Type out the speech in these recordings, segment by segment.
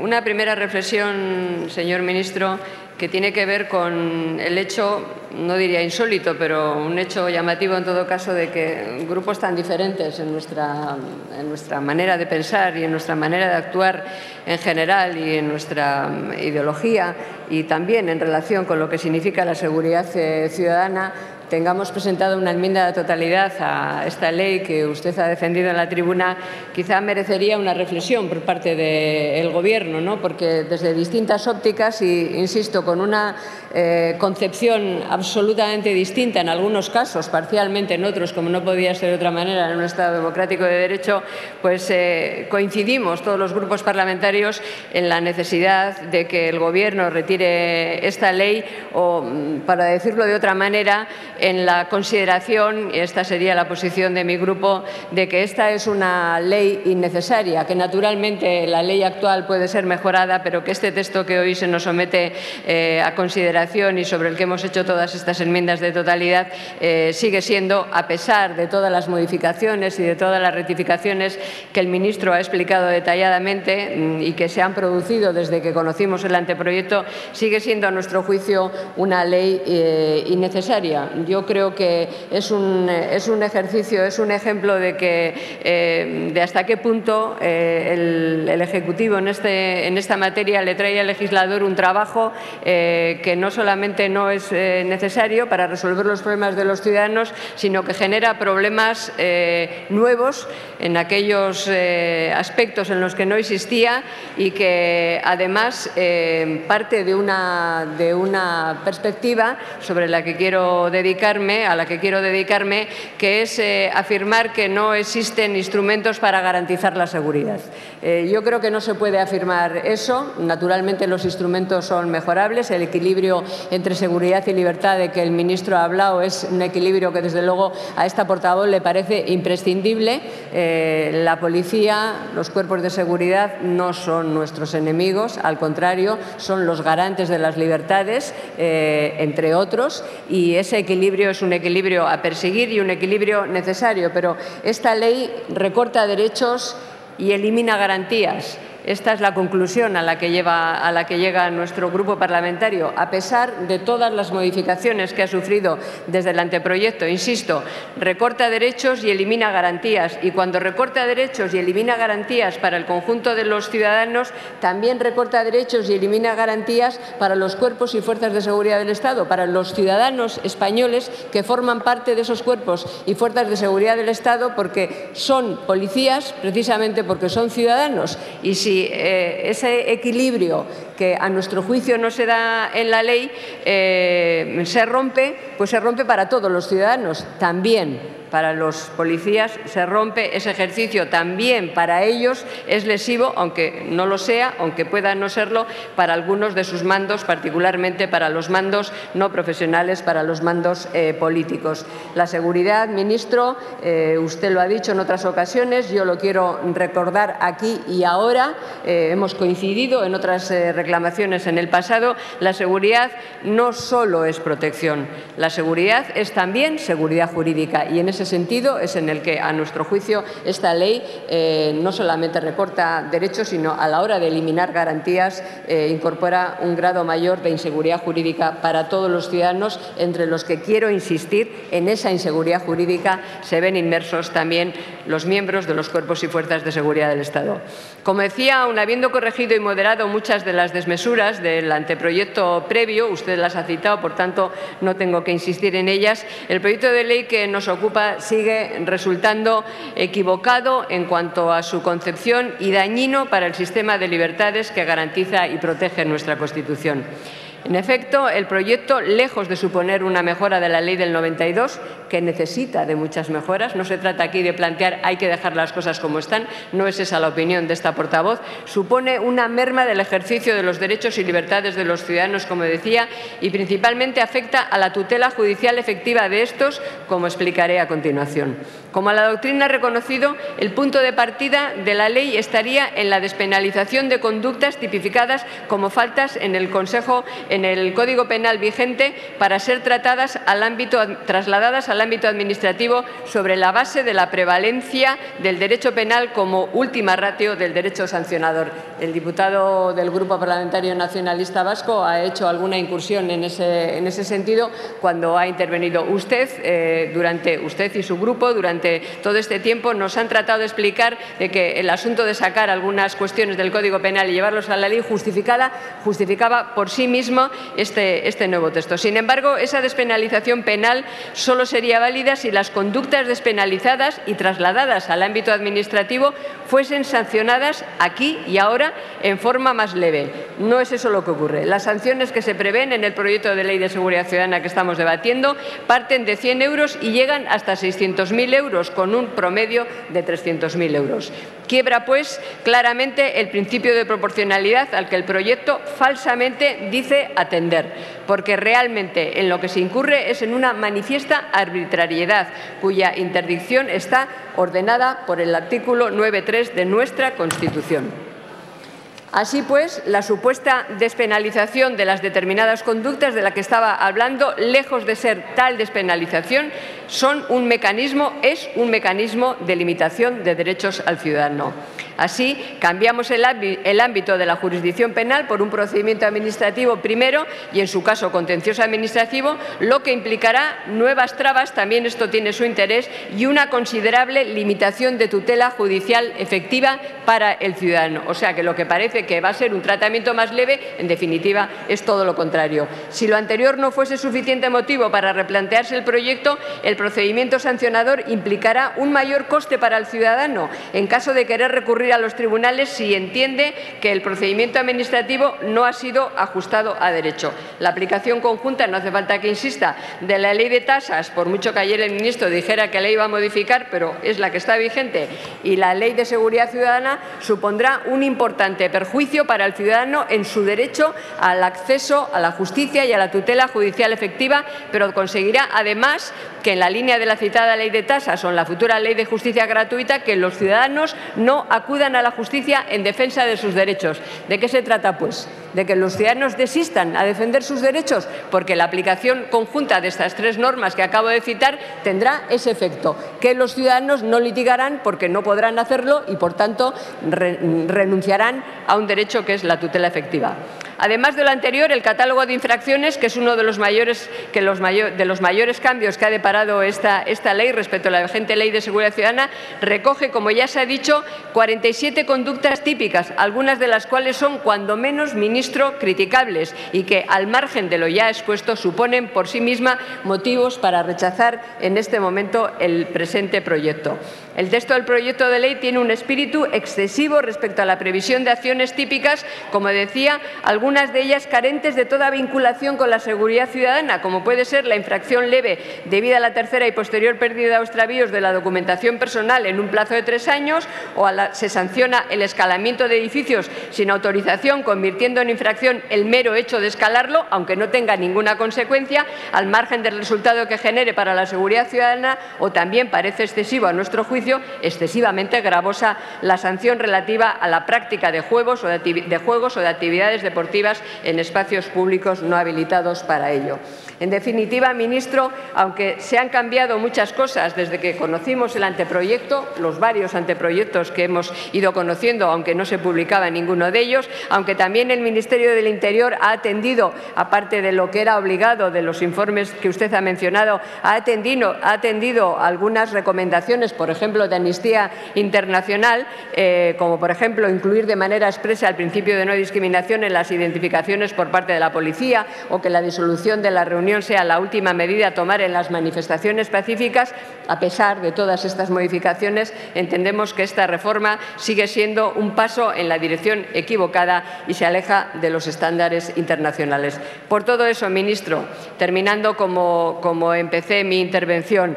Una primera reflexión, señor ministro, que tiene que ver con el hecho, no diría insólito, pero un hecho llamativo en todo caso de que grupos tan diferentes en nuestra, en nuestra manera de pensar y en nuestra manera de actuar en general y en nuestra ideología y también en relación con lo que significa la seguridad eh, ciudadana tengamos presentado una enmienda de totalidad a esta ley que usted ha defendido en la tribuna, quizá merecería una reflexión por parte del Gobierno, ¿no? porque desde distintas ópticas y, insisto, con una eh, concepción absolutamente distinta en algunos casos, parcialmente en otros, como no podía ser de otra manera en un Estado democrático de derecho, pues eh, coincidimos todos los grupos parlamentarios en la necesidad de que el Gobierno retire esta ley o, mm, para decirlo de otra manera, en la consideración, y esta sería la posición de mi grupo, de que esta es una ley innecesaria, que naturalmente la ley actual puede ser mejorada, pero que este texto que hoy se nos somete eh, a consideración y sobre el que hemos hecho todas estas enmiendas de totalidad eh, sigue siendo, a pesar de todas las modificaciones y de todas las rectificaciones que el ministro ha explicado detalladamente mm, y que se han producido desde que conocimos el anteproyecto, sigue siendo, a nuestro juicio, una ley eh, innecesaria. Yo creo que es un, es un ejercicio, es un ejemplo de, que, eh, de hasta qué punto eh, el, Ejecutivo en, este, en esta materia le trae al legislador un trabajo eh, que no solamente no es necesario para resolver los problemas de los ciudadanos, sino que genera problemas nuevos en aquellos aspectos en los que no existía y que además parte de una, de una perspectiva sobre la que quiero dedicar a la que quiero dedicarme, que es eh, afirmar que no existen instrumentos para garantizar la seguridad. Eh, yo creo que no se puede afirmar eso. Naturalmente los instrumentos son mejorables. El equilibrio entre seguridad y libertad de que el ministro ha hablado es un equilibrio que desde luego a esta portavoz le parece imprescindible. Eh, la policía, los cuerpos de seguridad no son nuestros enemigos, al contrario, son los garantes de las libertades, entre otros, y ese equilibrio es un equilibrio a perseguir y un equilibrio necesario, pero esta ley recorta derechos y elimina garantías. Esta es la conclusión a la, que lleva, a la que llega nuestro grupo parlamentario, a pesar de todas las modificaciones que ha sufrido desde el anteproyecto. Insisto, recorta derechos y elimina garantías. Y cuando recorta derechos y elimina garantías para el conjunto de los ciudadanos, también recorta derechos y elimina garantías para los cuerpos y fuerzas de seguridad del Estado, para los ciudadanos españoles que forman parte de esos cuerpos y fuerzas de seguridad del Estado porque son policías, precisamente porque son ciudadanos. Y si si eh, ese equilibrio que a nuestro juicio no se da en la ley eh, se rompe, pues se rompe para todos los ciudadanos también para los policías se rompe ese ejercicio también para ellos es lesivo, aunque no lo sea, aunque pueda no serlo, para algunos de sus mandos, particularmente para los mandos no profesionales, para los mandos eh, políticos. La seguridad, ministro, eh, usted lo ha dicho en otras ocasiones, yo lo quiero recordar aquí y ahora, eh, hemos coincidido en otras reclamaciones en el pasado, la seguridad no solo es protección, la seguridad es también seguridad jurídica y en sentido es en el que, a nuestro juicio, esta ley eh, no solamente recorta derechos, sino a la hora de eliminar garantías eh, incorpora un grado mayor de inseguridad jurídica para todos los ciudadanos, entre los que quiero insistir en esa inseguridad jurídica se ven inmersos también los miembros de los cuerpos y fuerzas de seguridad del Estado. Como decía, aun habiendo corregido y moderado muchas de las desmesuras del anteproyecto previo, usted las ha citado, por tanto no tengo que insistir en ellas, el proyecto de ley que nos ocupa sigue resultando equivocado en cuanto a su concepción y dañino para el sistema de libertades que garantiza y protege nuestra Constitución. En efecto, el proyecto, lejos de suponer una mejora de la ley del 92, que necesita de muchas mejoras, no se trata aquí de plantear hay que dejar las cosas como están, no es esa la opinión de esta portavoz, supone una merma del ejercicio de los derechos y libertades de los ciudadanos, como decía, y principalmente afecta a la tutela judicial efectiva de estos, como explicaré a continuación. Como la doctrina ha reconocido, el punto de partida de la ley estaría en la despenalización de conductas tipificadas como faltas en el Consejo en el Código Penal vigente para ser tratadas al ámbito, trasladadas al ámbito administrativo sobre la base de la prevalencia del derecho penal como última ratio del derecho sancionador. El diputado del Grupo Parlamentario Nacionalista Vasco ha hecho alguna incursión en ese, en ese sentido cuando ha intervenido usted, eh, durante usted y su grupo, durante todo este tiempo nos han tratado de explicar que el asunto de sacar algunas cuestiones del Código Penal y llevarlos a la ley justificada, justificaba por sí mismo este, este nuevo texto. Sin embargo, esa despenalización penal solo sería válida si las conductas despenalizadas y trasladadas al ámbito administrativo fuesen sancionadas aquí y ahora en forma más leve. No es eso lo que ocurre. Las sanciones que se prevén en el proyecto de ley de seguridad ciudadana que estamos debatiendo parten de 100 euros y llegan hasta 600.000 euros, con un promedio de 300.000 euros. Quiebra, pues, claramente el principio de proporcionalidad al que el proyecto falsamente dice atender, porque realmente en lo que se incurre es en una manifiesta arbitrariedad, cuya interdicción está ordenada por el artículo 9.3 de nuestra Constitución. Así pues, la supuesta despenalización de las determinadas conductas de la que estaba hablando, lejos de ser tal despenalización, son un mecanismo, es un mecanismo de limitación de derechos al ciudadano. Así, cambiamos el, ámbito de la jurisdicción penal por un procedimiento administrativo primero y, en su caso, contencioso administrativo, lo que implicará nuevas trabas, también esto tiene su interés, y una considerable limitación de tutela judicial efectiva para el ciudadano. O sea que lo que parece que va a ser un tratamiento más leve, en definitiva, es todo lo contrario. Si lo anterior no fuese suficiente motivo para replantearse el proyecto, el procedimiento sancionador implicará un mayor coste para el ciudadano en caso de querer recurrir a los tribunales si entiende que el procedimiento administrativo no ha sido ajustado a derecho. La aplicación conjunta, no hace falta que insista, de la ley de tasas, por mucho que ayer el ministro dijera que la iba a modificar, pero es la que está vigente, y la ley de seguridad ciudadana supondrá un importante perjuicio para el ciudadano en su derecho al acceso a la justicia y a la tutela judicial efectiva, pero conseguirá además que en la línea de la citada ley de tasas o en la futura ley de justicia gratuita que los ciudadanos no acudan a la justicia en defensa de sus derechos. ¿De qué se trata, pues? ¿De que los ciudadanos desistan a defender sus derechos? Porque la aplicación conjunta de estas tres normas que acabo de citar tendrá ese efecto, que los ciudadanos no litigarán porque no podrán hacerlo y, por tanto, renunciarán a un derecho que es la tutela efectiva. Además de lo anterior, el catálogo de infracciones, que es uno de los mayores, cambios que ha deparado esta, esta ley respecto a la vigente Ley de Seguridad Ciudadana, recoge, como ya se ha dicho, 47 conductas típicas, algunas de las cuales son, cuando menos, ministro, criticables y que, al margen de lo ya expuesto, suponen por sí misma motivos para rechazar en este momento el presente proyecto. El texto del proyecto de ley tiene un espíritu excesivo respecto a la previsión de acciones típicas, como decía, algunas de ellas carentes de toda vinculación con la seguridad ciudadana, como puede ser la infracción leve debida a la tercera y posterior pérdida o extravíos de la documentación personal en un plazo de tres años, o se sanciona el escalamiento de edificios sin autorización, convirtiendo en infracción el mero hecho de escalarlo, aunque no tenga ninguna consecuencia, al margen del resultado que genere para la seguridad ciudadana, o también parece excesivo a nuestro juicio excesivamente gravosa la sanción relativa a la práctica de juegos o de juegos o de actividades deportivas en espacios públicos no habilitados para ello. En definitiva, ministro, aunque se han cambiado muchas cosas desde que conocimos el anteproyecto, los varios anteproyectos que hemos ido conociendo, aunque no se publicaba ninguno de ellos, aunque también el Ministerio del Interior ha atendido, aparte de lo que era obligado de los informes que usted ha mencionado, ha atendido, ha atendido algunas recomendaciones, por ejemplo, de Amnistía Internacional, eh, como por ejemplo incluir de manera expresa el principio de no discriminación en las identificaciones por parte de la policía o que la disolución de la reunión sea la última medida a tomar en las manifestaciones pacíficas, a pesar de todas estas modificaciones, entendemos que esta reforma sigue siendo un paso en la dirección equivocada y se aleja de los estándares internacionales. Por todo eso, ministro, terminando como, como empecé mi intervención,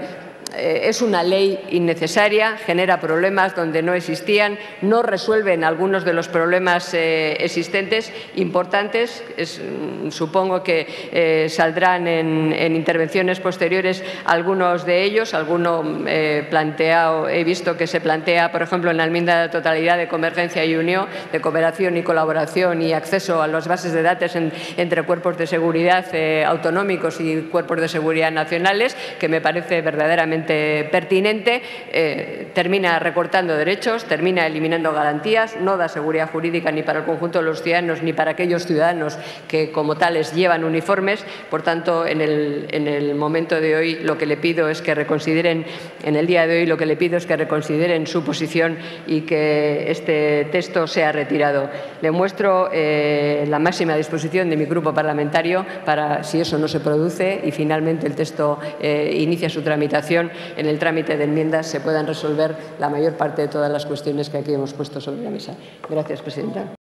eh, es una ley innecesaria, genera problemas donde no existían, no resuelven algunos de los problemas eh, existentes importantes. Mm, supongo que eh, saldrán en, intervenciones posteriores algunos de ellos. Alguno planteado, he visto que se plantea, por ejemplo, en la enmienda de totalidad de Convergencia y Unión, de cooperación y colaboración y acceso a las bases de datos entre cuerpos de seguridad autonómicos y cuerpos de seguridad nacionales, que me parece verdaderamente pertinente, eh, termina recortando derechos, termina eliminando garantías, no da seguridad jurídica ni para el conjunto de los ciudadanos ni para aquellos ciudadanos que como tales llevan uniformes. Por tanto, en el, en el momento de hoy lo que le pido es que reconsideren, en el día de hoy lo que le pido es que reconsideren su posición y que este texto sea retirado. Le muestro eh, la máxima disposición de mi grupo parlamentario para, si eso no se produce y finalmente el texto eh, inicia su tramitación, en el trámite de enmiendas se puedan resolver la mayor parte de todas las cuestiones que aquí hemos puesto sobre la mesa. Gracias, presidenta.